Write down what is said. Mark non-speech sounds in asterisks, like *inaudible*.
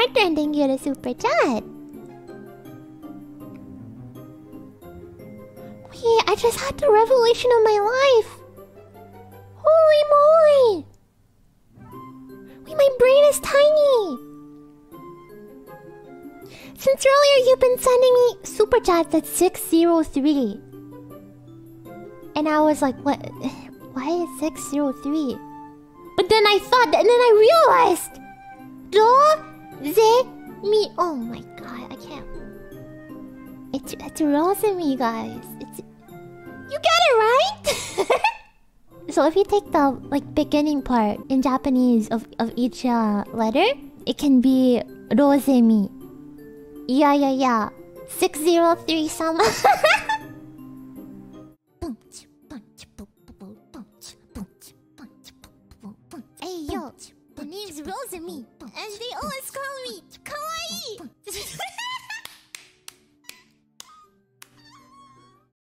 Turn, thank you to super chat. Wait, I just had the revelation of my life. Holy moly! Wait, my brain is tiny. Since earlier, you've been sending me super chats at 603. And I was like, what? *sighs* Why is 603? But then I thought, and then I realized. Ze, mi. Oh my god, I can't. It's, it's Rosemi, guys. It's. You get it right? *laughs* so if you take the like beginning part in Japanese of, of each uh, letter, it can be Rosemi. Yeah, yeah, yeah. 603 sama. *laughs* Hey yo, the name's Rosemi, and they always call me